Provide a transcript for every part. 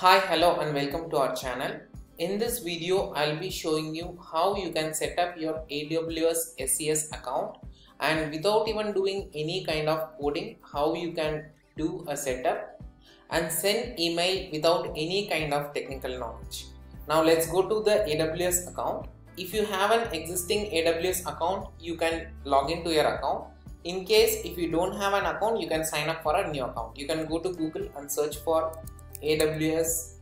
Hi, hello and welcome to our channel. In this video, I'll be showing you how you can set up your AWS SES account and without even doing any kind of coding, how you can do a setup and send email without any kind of technical knowledge. Now let's go to the AWS account. If you have an existing AWS account, you can log into your account. In case if you don't have an account, you can sign up for a new account. You can go to Google and search for AWS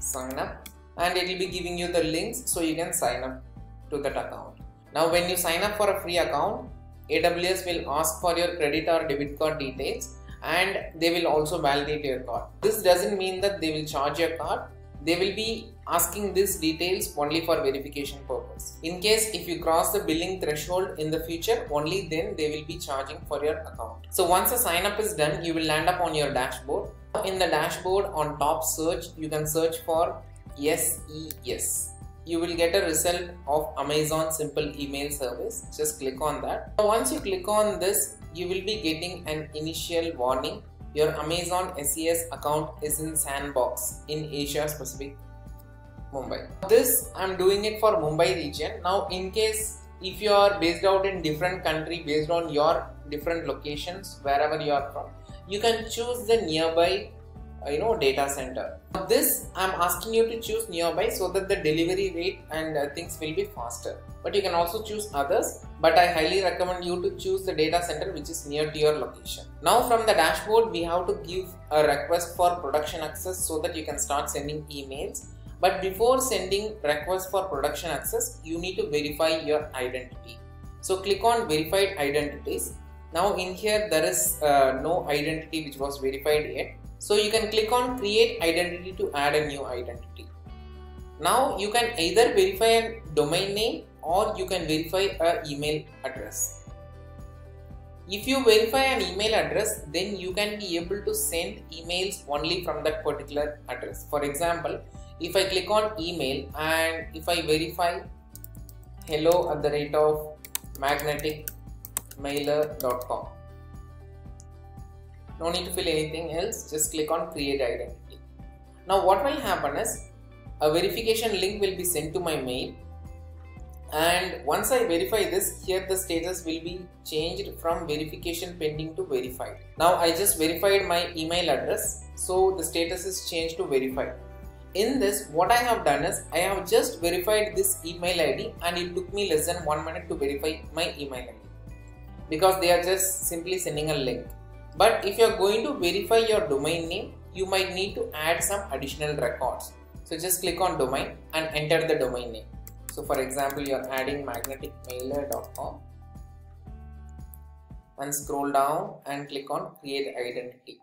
sign up and it will be giving you the links so you can sign up to that account. Now when you sign up for a free account, AWS will ask for your credit or debit card details and they will also validate your card. This doesn't mean that they will charge your card. They will be asking these details only for verification purpose. In case if you cross the billing threshold in the future, only then they will be charging for your account. So once the sign up is done, you will land up on your dashboard. In the dashboard on top search, you can search for SES. You will get a result of Amazon Simple Email Service. Just click on that. Once you click on this, you will be getting an initial warning. Your Amazon SES account is in sandbox in Asia Pacific, Mumbai. This I'm doing it for Mumbai region. Now, in case if you are based out in different country based on your different locations wherever you are from, you can choose the nearby you know data center. This i'm asking you to choose nearby so that the delivery rate and uh, things will be faster. But you can also choose others but i highly recommend you to choose the data center which is near to your location. Now from the dashboard we have to give a request for production access so that you can start sending emails. But before sending request for production access you need to verify your identity. So click on verified identities now in here there is uh, no identity which was verified yet so you can click on create identity to add a new identity. Now you can either verify a domain name or you can verify a email address. If you verify an email address, then you can be able to send emails only from that particular address. For example, if I click on email and if I verify hello at the rate of magneticmailer.com no need to fill anything else. Just click on create identity. Now what will happen is a verification link will be sent to my mail. And once I verify this here the status will be changed from verification pending to verified. Now I just verified my email address so the status is changed to verified. In this what I have done is I have just verified this email ID and it took me less than one minute to verify my email ID because they are just simply sending a link but if you're going to verify your domain name, you might need to add some additional records. So just click on domain and enter the domain name. So for example, you're adding magneticmailer.com and scroll down and click on create identity.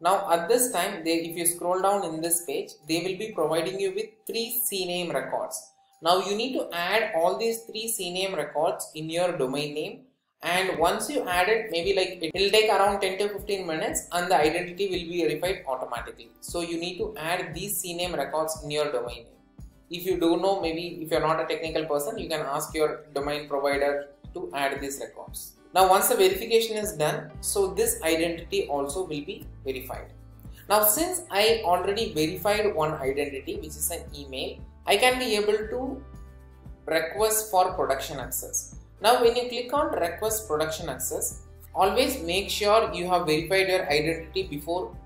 Now at this time, they, if you scroll down in this page, they will be providing you with three CNAME records. Now you need to add all these three CNAME records in your domain name and once you add it maybe like it will take around 10 to 15 minutes and the identity will be verified automatically. So you need to add these CNAME records in your domain name. If you don't know maybe if you're not a technical person you can ask your domain provider to add these records. Now once the verification is done so this identity also will be verified. Now since I already verified one identity which is an email I can be able to request for production access. Now when you click on request production access, always make sure you have verified your identity before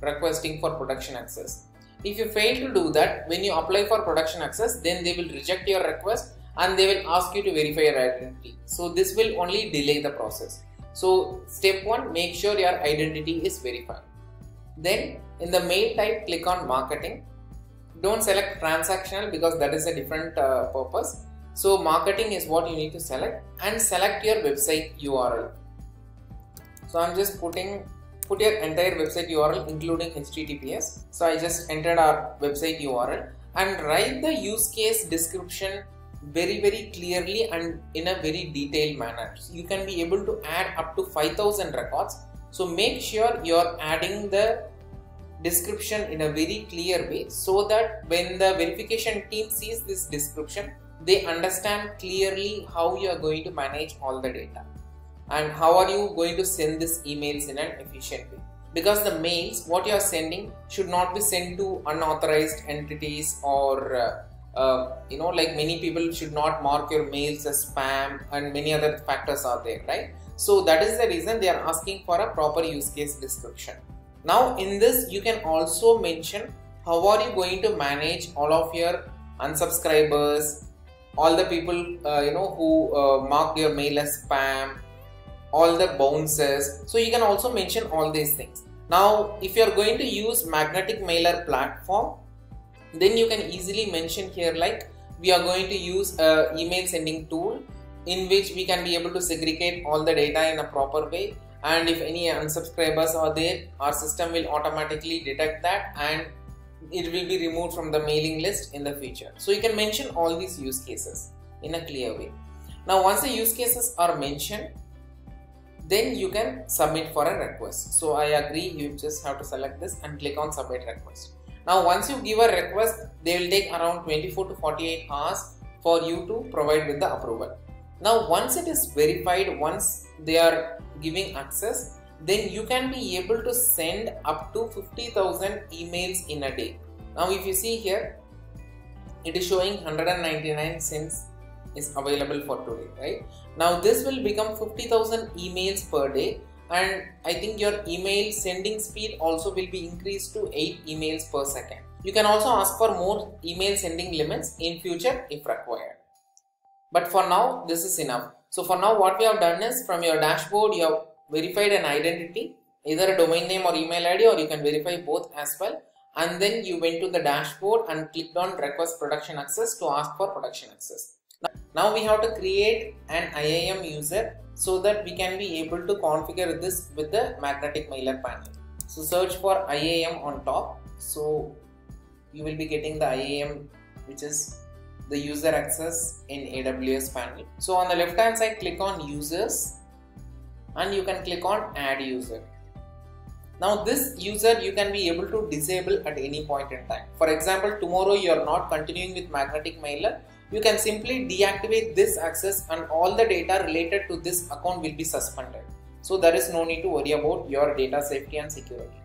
requesting for production access. If you fail to do that, when you apply for production access, then they will reject your request and they will ask you to verify your identity. So this will only delay the process. So step 1, make sure your identity is verified. Then in the mail type, click on marketing don't select transactional because that is a different uh, purpose. So marketing is what you need to select and select your website url so i'm just putting put your entire website url including https so i just entered our website url and write the use case description very very clearly and in a very detailed manner. You can be able to add up to 5000 records. So make sure you're adding the description in a very clear way so that when the verification team sees this description they understand clearly how you are going to manage all the data and how are you going to send these emails in an efficient way. Because the mails what you are sending should not be sent to unauthorized entities or uh, uh, you know like many people should not mark your mails as spam and many other factors are there right? So that is the reason they are asking for a proper use case description now in this you can also mention how are you going to manage all of your unsubscribers? All the people uh, you know who uh, your mail as spam all the bounces. So you can also mention all these things. Now if you are going to use magnetic mailer platform then you can easily mention here like we are going to use a email sending tool in which we can be able to segregate all the data in a proper way and if any unsubscribers are there our system will automatically detect that and it will be removed from the mailing list in the future. So you can mention all these use cases in a clear way. Now once the use cases are mentioned then you can submit for a request. So i agree you just have to select this and click on submit request. Now once you give a request they will take around 24 to 48 hours for you to provide with the approval. Now once it is verified once they are giving access then you can be able to send up to 50000 emails in a day now if you see here it is showing 199 cents is available for today right now this will become 50000 emails per day and I think your email sending speed also will be increased to 8 emails per second. You can also ask for more email sending limits in future if required. But for now this is enough. So for now what we have done is from your dashboard you have verified an identity either a domain name or email ID or you can verify both as well and then you went to the dashboard and clicked on request production access to ask for production access. Now we have to create an IAM user so that we can be able to configure this with the magnetic mailer panel. So search for IAM on top. So you will be getting the IAM which is the user access in AWS panel. So on the left hand side click on users and you can click on add user. Now this user you can be able to disable at any point in time. For example, tomorrow you are not continuing with magnetic mailer, you can simply deactivate this access and all the data related to this account will be suspended. So there is no need to worry about your data safety and security.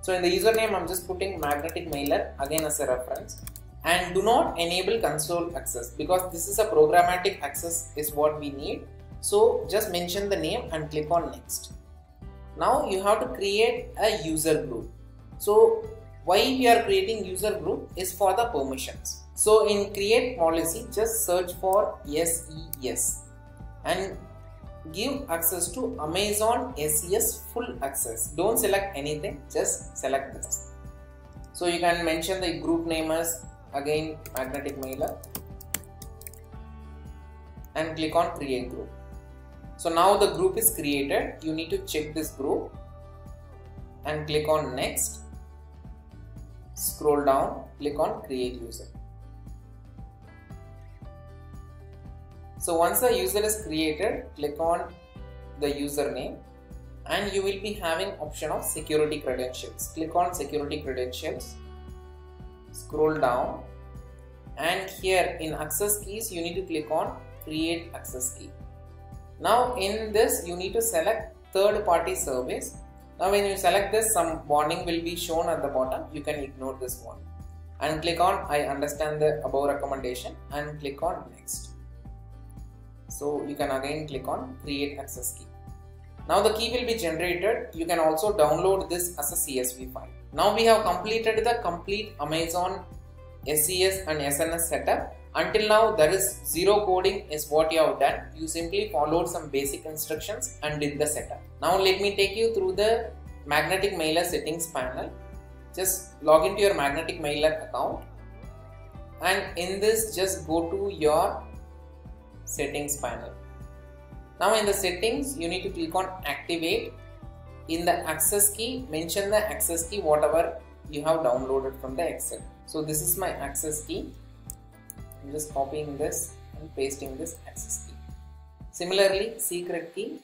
So in the username I'm just putting magnetic mailer again as a reference and do not enable console access because this is a programmatic access is what we need. So just mention the name and click on next. Now you have to create a user group. So why we are creating user group is for the permissions. So in create policy just search for SES and give access to Amazon SES full access. Don't select anything just select this. So you can mention the group name as again magnetic mailer and click on create group. So now the group is created. You need to check this group and click on next. Scroll down, click on create user. So once the user is created, click on the username and you will be having option of security credentials. Click on security credentials, scroll down and here in access keys you need to click on create access key. Now in this you need to select third party service. Now when you select this some warning will be shown at the bottom. You can ignore this one and click on I understand the above recommendation and click on next. So you can again click on create access key. Now the key will be generated. You can also download this as a CSV file. Now we have completed the complete Amazon SES and SNS setup until now there is zero coding is what you have done. You simply followed some basic instructions and did the setup. Now let me take you through the magnetic mailer settings panel. Just log into your magnetic mailer account and in this just go to your settings panel. Now in the settings you need to click on activate. In the access key mention the access key whatever you have downloaded from the Excel. So this is my access key I'm just copying this and pasting this access key. Similarly, secret key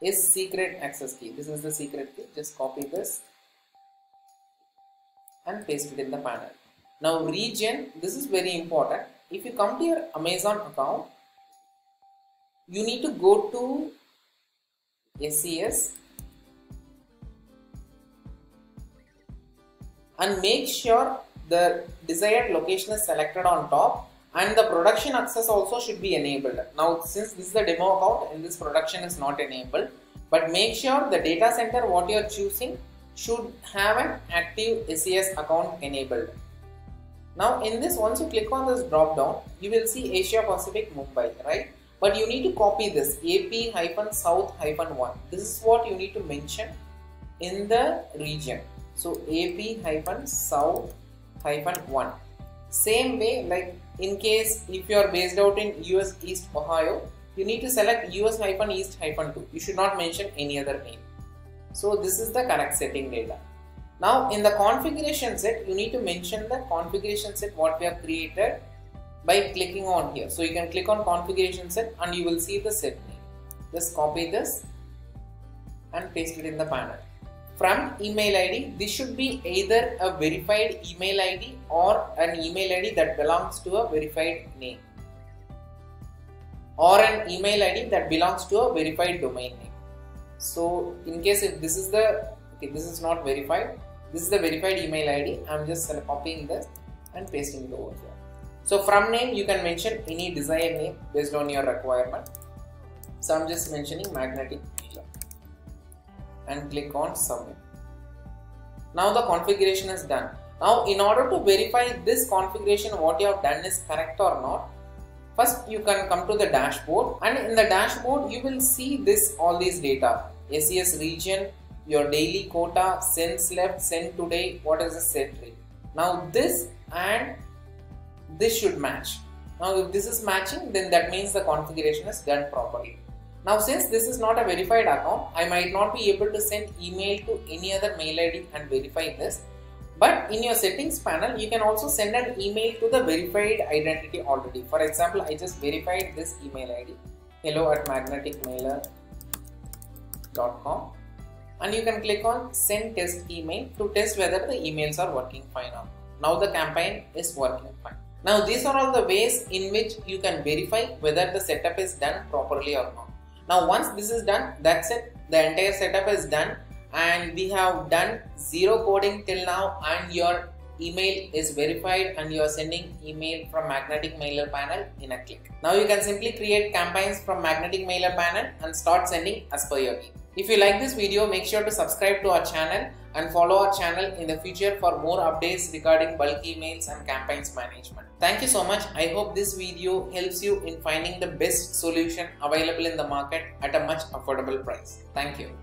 is secret access key. This is the secret key. Just copy this and paste it in the panel. Now region, this is very important. If you come to your Amazon account, you need to go to SES and make sure the desired location is selected on top and the production access also should be enabled. Now since this is the demo account and this production is not enabled but make sure the data center what you are choosing should have an active SES account enabled. Now in this once you click on this drop down you will see Asia Pacific Mumbai right but you need to copy this AP hyphen south hyphen 1 this is what you need to mention in the region so AP hyphen south hyphen 1 same way like in case if you are based out in US East Ohio you need to select US hyphen East hyphen 2 you should not mention any other name so this is the correct setting data now in the configuration set, you need to mention the configuration set what we have created by clicking on here. So you can click on configuration set and you will see the set name. Just copy this and paste it in the panel. From email ID, this should be either a verified email ID or an email ID that belongs to a verified name. Or an email ID that belongs to a verified domain name. So in case if this is the okay, this is not verified, this is the verified email id i'm just copying this and pasting it over here. So from name you can mention any desired name based on your requirement. So i'm just mentioning magnetic and click on submit now the configuration is done now in order to verify this configuration what you have done is correct or not first you can come to the dashboard and in the dashboard you will see this all these data SES region your daily quota, sends left, send today, what is the set rate. Now this and this should match. Now if this is matching then that means the configuration is done properly. Now since this is not a verified account, I might not be able to send email to any other mail ID and verify this. But in your settings panel, you can also send an email to the verified identity already. For example, I just verified this email ID hello at magneticmailer.com and you can click on send test email to test whether the emails are working fine or not. Now the campaign is working fine. Now these are all the ways in which you can verify whether the setup is done properly or not. Now once this is done, that's it. The entire setup is done and we have done zero coding till now and your email is verified and you are sending email from magnetic mailer panel in a click. Now you can simply create campaigns from magnetic mailer panel and start sending as per your need. If you like this video, make sure to subscribe to our channel and follow our channel in the future for more updates regarding bulk emails and campaigns management. Thank you so much. I hope this video helps you in finding the best solution available in the market at a much affordable price. Thank you.